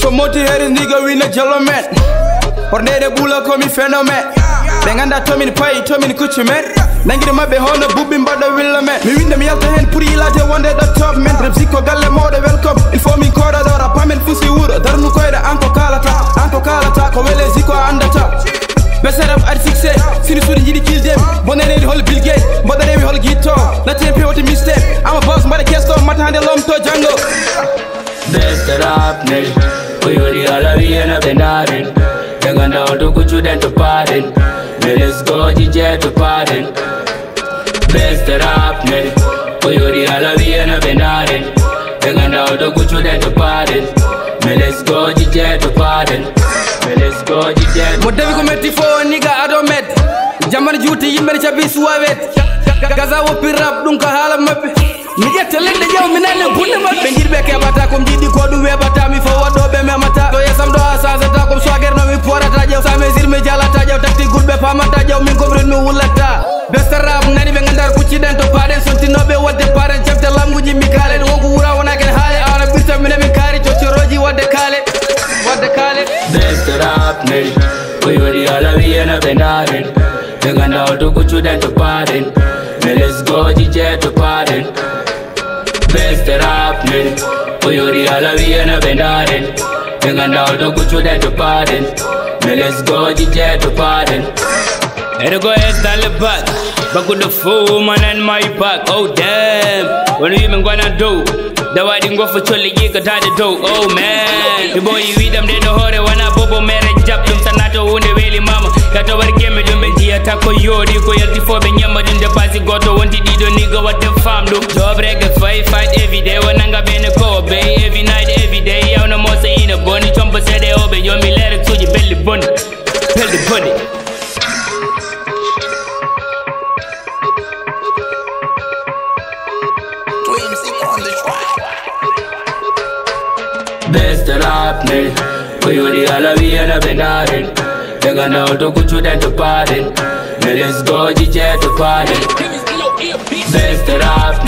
so moti heris nigga wina jello men hornede ɓuula komi phénomène ɓe ganda tomin payi tomin kucci men nangguide mabɓe hono bubɓi mbaɗɗo willa men mi winda mi yalta hen pour yilade wonde ɗo top men rem sikko galle mawɗo welcome. Il faut min koɗaɗo rapa men fusi wuuro darnu koyɗe an ko kalata an ko kalata ko wele sikko andata beserem ari succé eh. sini suuɗi jiiɗi kildemi bonerewi hol bilgate mboɗorewi hol guitto natten pewte mystére ama bos mbaɗa kesto mata hande lomto janggo Best rap nigga Kuyuri ala viyana benarin Dengan daun tu kucu dan teparin Let's go jije teparin Best rap nigga Kuyuri ala viyana benarin Dengan daun tu kucu dan teparin Let's go jije teparin Let's go jije mo dawi ko metti fo niga aɗo med jamana juuti yimɓene cabi suwawet gaza woppi rap ɗum ko haala mabɓe mi ƴetta leɗɗe ƴew mi nane bunde mabɓe ɓe jiɗi ɓe keɓata komi jiɗi ko ɗum weɓata mi waɗɗoɓe memata to yesam ɗo a changeta comme soguer no mi porata ƴew sa mesir mi jalata ƴew takti min komren mi wullata besta rap nani ɓe gandar kucciɗen to sontinoɓe wadde paren cefte lamguji mi wonaken haale awna ɓirta mine min kaari coccoroji wadde kaale wadde kaale Best rap ala benarin teparin Let's go jije teparin Best rap nigga Kuyuri ala viyana benarin Dengan daun tu kucu dan teparin Let's go jije teparin Ergo es dale back. Back with the full man and my back. Oh damn. When you even gonna do? Da waɗi gofo colle yigatade dow oh man. Mi boyi wiɗam nde no hoore wona bobo mere jab ɗum sannato hunde weeli mama. Gato war gemme Tako yori ko yerdi fo be nyamarin da pasi goto wanti dido nigga what the fam do Dobre ga fight fight every day wananga bene ko obey every night every day yauna mosa ina boni chombo sede obe yomi lyrics so you belly bunny belly bunny Best rap me, kuyuri ala vi ana benarin, daga na auto kuchu dan to parin. Go jije teparin Best rap nigga Kuyuri